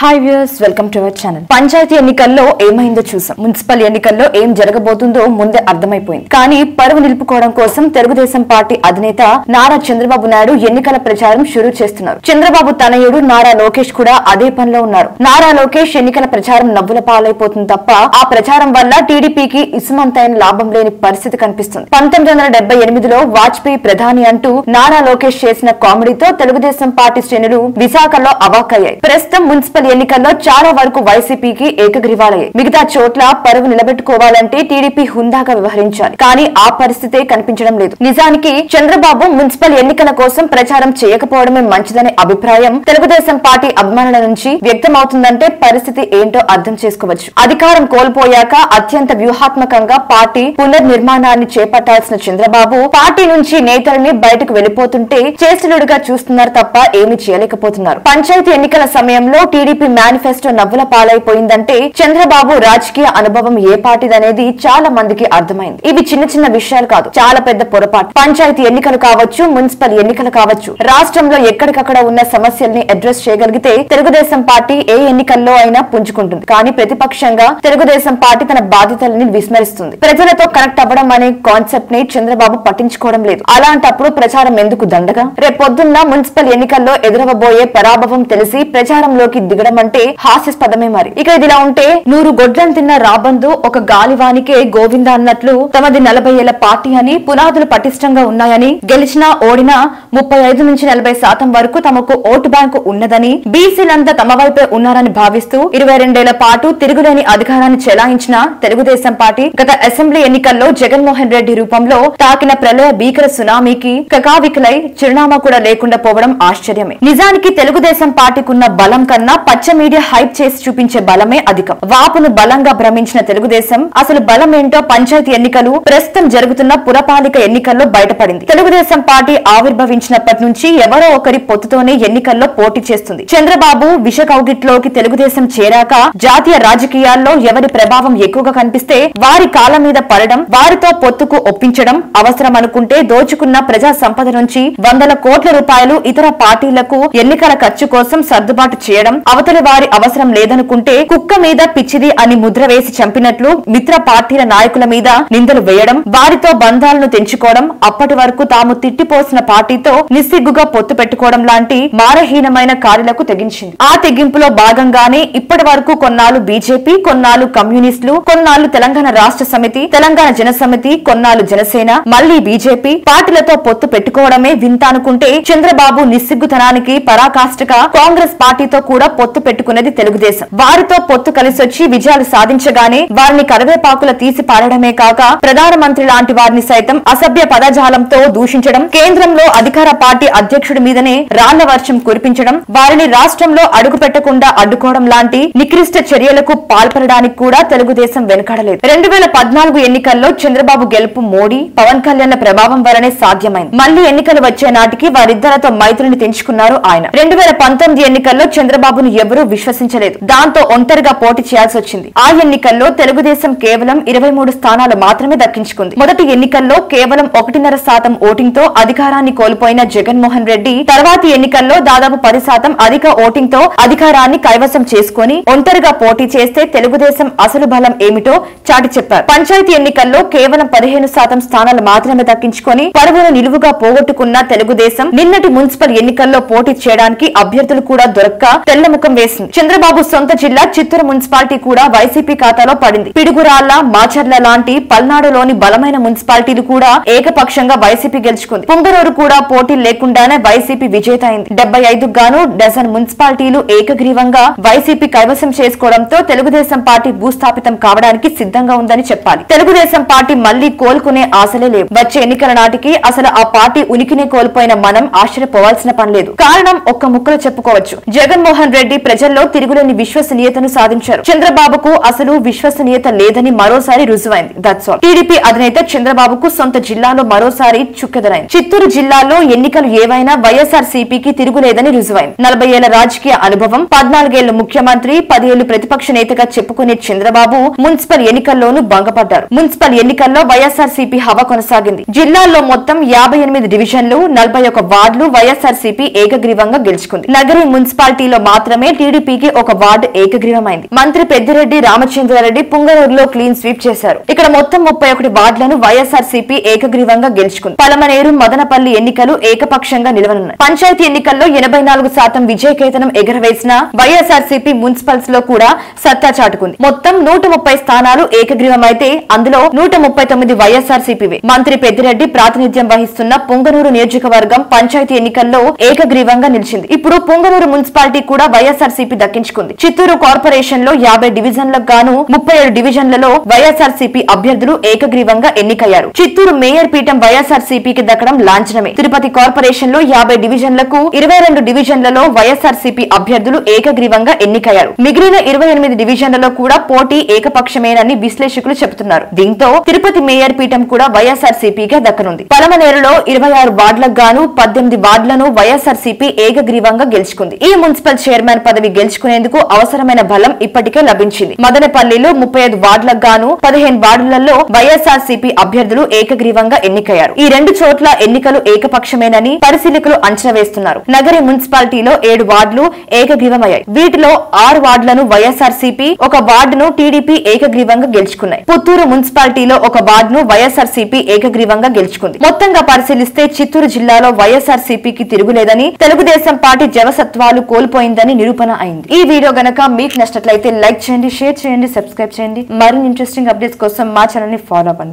Hi views welcome to our channel panchayati ఎన్నికల్లో ఏమైందో చూసాం. మున్సిపల్ ఎన్నికల్లో ఏం జరగబోతుందో ముందే అర్థమైపోయింది. కానీ పరువు నిలుపుకోవడం కోసం తెలుగుదేశం పార్టీ అధినేత నారా చంద్రబాబు నాయుడు ఎన్నికల ప్రచారం షురూ చేస్తున్నారు. చంద్రబాబు తనయుడు నారా లోకేష్ కూడా అదే పనిలో ఉన్నారు. నారా లోకేష్ ఎన్నికల ప్రచారం నవ్వుల పాలైపోతుంది తప్ప ఆ ప్రచారం వల్ల టీడీపీకి ఇసుమంతైన లాభం లేని పరిస్థితి కనిపిస్తుంది. పంతొమ్మిది వందల డెబ్బై ఎనిమిదిలో వాజ్పేయి ప్రధాని అంటూ నారా లోకేష్ చేసిన కామెడీతో తెలుగుదేశం పార్టీ శ్రేణులు విశాఖలో అవాక్కయ్యాయి. ప్రస్తుతం మున్సిపల్ ఎన్నికల్లో చాలా వరకు వైసీపీకి ఏకగ్రీవాలయ్యాయి మిగతా చోట్ల పరుగు నిలబెట్టుకోవాలంటే టీడీపీ హుందాగా వ్యవహరించాలి. కానీ ఆ పరిస్థితే కనిపించడం లేదు. నిజానికి చంద్రబాబు మున్సిపల్ ఎన్నికల కోసం ప్రచారం చేయకపోవడమే మంచిదనే అభిప్రాయం తెలుగుదేశం పార్టీ అభిమానుల నుంచి వ్యక్తమవుతుందంటే పరిస్థితి ఏంటో అర్థం చేసుకోవచ్చు. అధికారం కోల్పోయాక అత్యంత వ్యూహాత్మకంగా పార్టీ పునర్నిర్మాణాన్ని చేపట్టాల్సిన చంద్రబాబు పార్టీ నుంచి నేతలని బయటకు వెళ్ళిపోతుంటే చేస్తులుడుగా చూస్తున్నారు తప్ప ఏమీ చేయలేకపోతున్నారు. పంచాయతీ ఎన్నికల సమయంలో టీడీపీ మేనిఫెస్టో నవ్వుల పాలైపోయిందంటే చంద్రబాబు రాజకీయ అనుభవం ఏ పార్టీదనేది చాలా మందికి అర్థమైంది. ఇవి చిన్న చిన్న విషయాలు కాదు చాలా పెద్ద పొరపాటు. పంచాయతీ ఎన్నికలు కావచ్చు మున్సిపల్ ఎన్నికలు కావచ్చు రాష్ట్రంలో ఎక్కడికక్కడ ఉన్న సమస్యల్ని అడ్రస్ చేయగలిగితే తెలుగుదేశం పార్టీ ఏ ఎన్నికల్లో అయినా పుంజుకుంటుంది. కానీ ప్రతిపక్షంగా తెలుగుదేశం పార్టీ తన బాధ్యతల్ని విస్మరిస్తుంది. ప్రజలతో కనెక్ట్ అవ్వడం అనే కాన్సెప్ట్ని చంద్రబాబు పట్టించుకోవడం లేదు. అలాంటప్పుడు ప్రచారం ఎందుకు దండగా? రేపొద్దున్న మున్సిపల్ ఎన్నికల్లో ఎదురవబోయే పరాభవం తెలిసి ప్రచారంలోకి దిగడం అంటే హాస్యాస్పదమే మరి. ఇక ఇదిలా ఉంటే నూరు గొడ్లను తిన్న రాబందు ఒక గాలివానికే గోవింద అన్నట్లు తమది నలభై ఏళ్ళ పార్టీ అని పునాదులు పటిష్టంగా ఉన్నాయని గెలిచినా ఓడినా ముప్పై ఐదు నుంచి నలభై శాతం వరకు తమకు ఓటు బ్యాంకు ఉన్నదని బీసీలంతా తమ వైపే ఉన్నారని భావిస్తూ ఇరవై రెండేళ్ళ పాటు తిరుగులేని అధికారాన్ని చెలాయించిన తెలుగుదేశం పార్టీ గత అసెంబ్లీ ఎన్నికల్లో జగన్మోహన్ రెడ్డి రూపంలో తాకిన ప్రళయ భీకర సునామీకి కకావికలై చిరునామా కూడా లేకుండా పోవడం ఆశ్చర్యమే. నిజానికి తెలుగుదేశం పార్టీకున్న బలం కన్నా పచ్చ మీడియా హైప్ చేసి చూపించే బలమే అధికం. వాపును బలంగా భ్రమించిన తెలుగుదేశం అసలు బలం ఏంటో పంచాయతీ ఎన్నికలు ప్రస్తుతం జరుగుతున్న పురపాలిక ఎన్నికల్లో బయటపడింది. తెలుగుదేశం పార్టీ ఆవిర్భవించినప్పటి నుంచి ఎవరో ఒకరి పొత్తుతోనే ఎన్నికల్లో పోటీ చేస్తుంది. చంద్రబాబు విషకౌగిట్లోకి తెలుగుదేశం చేరాక జాతీయ రాజకీయాల్లో ఎవరి ప్రభావం ఎక్కువగా కనిపిస్తే వారి కాళ్ళ మీద పడడం వారితో పొత్తుకు ఒప్పించడం అవసరం అనుకుంటే దోచుకున్న ప్రజా సంపద నుంచి వందల కోట్ల రూపాయలు ఇతర పార్టీలకు ఎన్నికల ఖర్చు కోసం సర్దుబాటు చేయడం అవతలి వారి అవసరం లేదనుకుంటే కుక్క మీద పిచ్చిది అని ముద్ర వేసి చంపినట్లు మిత్ర పార్టీల నాయకుల మీద నిందలు వేయడం వారితో బంధాలను తెంచుకోవడం అప్పటి వరకు తాము తిట్టిపోసిన పార్టీతో నిస్సిగ్గుగా పొత్తు పెట్టుకోవడం లాంటి మారహీనమైన కార్యలకు తెగించింది. ఆ తెగింపులో భాగంగానే ఇప్పటి వరకు కొన్నాళ్ళు బీజేపీ కొన్నాళ్ళు కమ్యూనిస్టులు కొన్నాళ్ళు తెలంగాణ రాష్ట్ర సమితి తెలంగాణ జన సమితి కొన్నాళ్ళు జనసేన మళ్ళీ బీజేపీ పార్టీలతో పొత్తు పెట్టుకోవడమే వింత అనుకుంటే చంద్రబాబు నిస్సిగ్గుతనానికి పరాకాష్ఠగా కాంగ్రెస్ పార్టీతో కూడా పొత్తు పెట్టుకున్నది తెలుగుదేశం. వారితో పొత్తు కలిసొచ్చి విజయాలు సాధించగానే వారిని కరివేపాకుల తీసి పారడమే కాక ప్రధానమంత్రి లాంటి వారిని సైతం అసభ్య పదజాలంతో దూషించడం కేంద్రంలో అధికార పార్టీ అధ్యక్షుడి మీదనే రాళ్ళ వర్షం కురిపించడం వారిని రాష్ట్రంలో అడుగు పెట్టకుండా అడ్డుకోవడం లాంటి నికృష్ట చర్యలకు పాల్పడడానికి కూడా తెలుగుదేశం వెనుకడలేదు. రెండు వేల పద్నాలుగు ఎన్నికల్లో చంద్రబాబు గెలుపు మోడీ పవన్ కళ్యాణ్ ప్రభావం వలనే సాధ్యమైంది. మళ్ళీ ఎన్నికలు వచ్చే నాటికి వారిద్దరితో మైత్రిని తెంచుకున్నారు ఆయన. రెండు వేల పంతొమ్మిది ఎన్నికల్లో చంద్రబాబును ఎవరూ విశ్వసించలేదు. దాంతో ఒంటరిగా పోటీ చేయాల్సి వచ్చింది. ఆ ఎన్నికల్లో తెలుగుదేశం కేవలం ఇరవై మూడు స్థానాలు మాత్రమే దక్కించుకుంది. మొదటి ఎన్నికల్లో కేవలం ఒకటిన్నర శాతం ఓటింగ్తో అధికారాన్ని కోల్పోయిన జగన్మోహన్ రెడ్డి తర్వాతి ఎన్నికల్లో దాదాపు పది శాతం అధిక ఓటింగ్తో అధికారాన్ని కైవసం చేసుకుని ఒంటరిగా పోటీ చేస్తే తెలుగుదేశం అసలు బలం ఏమిటో చాటి చెప్పారు. పంచాయతీ ఎన్నికల్లో కేవలం పదిహేను శాతం స్థానాలు మాత్రమే దక్కించుకుని పరువును నిలువుగా పోగొట్టుకున్న తెలుగుదేశం నిన్నటి మున్సిపల్ ఎన్నికల్లో పోటీ చేయడానికి అభ్యర్థులు కూడా దొరక్క తెల్లముఖం వేసింది. చంద్రబాబు సొంత జిల్లా చిత్తూరు మున్సిపాలిటీ కూడా వైసీపీ ఖాతాలో పడింది. పిడుగురాళ్ళ మాచర్ల లాంటి పల్నాడులోని బలమైన మున్సిపాలిటీలు కూడా ఏకపక్షంగా వైసీపీ గెలుచుకుంది. పుంగనూరు కూడా పోటీ లేకుండానే వైసీపీ విజేత అయింది డెబ్బై ఐదుకు గాను డజన్ మున్సిపాలిటీలు ఏకగ్రీవంగా వైసీపీ కైవసం చేసుకోవడంతో తెలుగుదేశం పార్టీ భూస్థాపితం కావడానికి సిద్ధంగా ఉందని చెప్పాలి. తెలుగుదేశం పార్టీ మళ్ళీ కోలుకునే ఆశలే లేవు. వచ్చే ఎన్నికల నాటికి అసలు ఆ పార్టీ ఉనికినే కోల్పోయిన మనం ఆశ్చర్యపోవాల్సిన పని లేదు. కారణం ఒక్క ముక్కలు చెప్పుకోవచ్చు. జగన్మోహన్ రెడ్డి ప్రజల్లో తిరుగులేని విశ్వసనీయతను సాధించారు. చంద్రబాబుకు అసలు విశ్వసనీయత లేదని మరోసారి రుజువైంది. దట్స్ ఆల్ టీడీపీ అధినేత చంద్రబాబుకు సొంత జిల్లాలో మరోసారి చుక్కెదరైంది. చిత్తూరు జిల్లాలో ఎన్నికలు ఏవైనా వైఎస్ఆర్ సిపికి తిరుగులేదని రుజువైంది. నలభై ఏళ్ళ రాజకీయ అనుభవం పద్నాలుగేళ్ళ ముఖ్యమంత్రి పదేళ్ళు ప్రతిపక్ష నేతగా చెప్పుకునే చంద్రబాబు మున్సిపల్ ఎన్నికల్లోనూ భంగపడ్డారు. మున్సిపల్ ఎన్నికల్లో వైఎస్ఆర్ సిపి హవా కొనసాగింది. జిల్లాల్లో మొత్తం యాభై ఎనిమిది డివిజన్లు నలభై ఒక వార్డులు వైఎస్ఆర్ సిపి ఏకగ్రీవంగా గెలుచుకుంది. నగరి మున్సిపాలిటీలో మాత్రమే టీడీపీకి ఒక వార్డు ఏకగ్రీవమైంది. మంత్రి పెద్దిరెడ్డి రామచంద్రారెడ్డి పుంగనూరులో క్లీన్ స్వీప్ చేశారు. ఇక్కడ మొత్తం ముప్పై ఒకటి వార్డులను వైఎస్ఆర్ సిపి ఏకగ్రీవంగా గెలుచుకుంది. పలమనేరు మదనపల్లి ఎన్నికలు ఏకపక్షంగా నిలవనున్నాయి. పంచాయతీ ఎన్నికల్లో ఎనభై నాలుగు శాతం విజయకేతనం ఎగరవేసిన వైఎస్ఆర్ సిపి మున్సిపల్స్లో కూడా సత్తా చాటుకుంది. మొత్తం నూట ముప్పై స్థానాలు ఏకగ్రీవమైతే అందులో నూట ముప్పై తొమ్మిది వైఎస్ఆర్ సిపివే మంత్రి పెద్దిరెడ్డి ప్రాతినిధ్యం వహిస్తున్న పొంగనూరు నియోజకవర్గం పంచాయతీ ఎన్నికల్లో ఏకగ్రీవంగా నిలిచింది. ఇప్పుడు పొంగనూరు మున్సిపాలిటీ కూడా వైఎస్ఆర్ సిపి దక్కించుకుంది. చిత్తూరు కార్పొరేషన్లో యాభై డివిజన్లకు గాను ముప్పై ఏడు డివిజన్లలో వైఎస్ఆర్ సిపి అభ్యర్థులు ఏకగ్రీవంగా ఎన్నికయ్యారు. చిత్తూరు మేయర్ పీఠం వైఎస్ఆర్సిపికి దక్కడం లాంఛనమే. తిరుపతి కార్పొరేషన్లో యాభై డివిజన్లకు ఇరవై రెండు డివిజన్లలో వైఎస్ఆర్ సిపి అభ్యర్థులు ఏకగ్రీవంగా ఎన్నికయ్యారు. మిగిలిన ఇరవై ఎనిమిది డివిజన్లలో కూడా పోటీ ఏకపక్షమేనని విశ్లేషకులు చెబుతున్నారు. దీంతో తిరుపతి మేయర్ పీఠం కూడా వైఎస్ఆర్సిపిగా దక్కనుంది. పలమనేరులో ఇరవై ఆరు వార్డులకు గాను పద్దెనిమిది వార్డులను వైఎస్ఆర్సిపి ఏకగ్రీవంగా గెలుచుకుంది. ఈ మున్సిపల్ చైర్మన్ పదవి గెలుచుకునేందుకు అవసరమైన బలం ఇప్పటికే లభించింది. మదనపల్లిలో ముప్పై ఐదు వార్డులకు గాను పదిహేను వార్డులలో వైఎస్ఆర్ సిపి అభ్యర్థులు ఏకగ్రీవంగా ఎన్నికయ్యారు. ఈ రెండు చోట్ల ఎన్నికలు ఏకపక్షమేనని పరిశీలకులు అంచనా వేస్తున్నారు. నగరి మున్సిపాలిటీలో ఏడు వార్డులు ఏకగ్రీవమయ్యాయి. వీటిలో ఆరు వార్డులను వైఎస్ఆర్ సిపి ఒక వార్డును టీడీపీ ఏకగ్రీవంగా గెలుచుకున్నాయి. పుత్తూరు మున్సిపాలిటీలో ఒక వార్డును వైఎస్ఆర్ సిపి ఏకగ్రీవంగా గెలుచుకుంది. మొత్తంగా పరిశీలిస్తే చిత్తూరు జిల్లాలో వైఎస్ఆర్ సిపికి తిరుగులేదని తెలుగుదేశం పార్టీ జవసత్వాలు కోల్పోయిందని నిరూపణ అయింది. ఈ వీడియో గనక మీకు నచ్చినట్లయితే లైక్ చేయండి షేర్ చేయండి సబ్స్క్రైబ్ చేయండి. మరిన్ని ఇంట్రెస్టింగ్ అప్డేట్స్ కోసం మా ఛానల్ని ఫాలో అవ్వండి.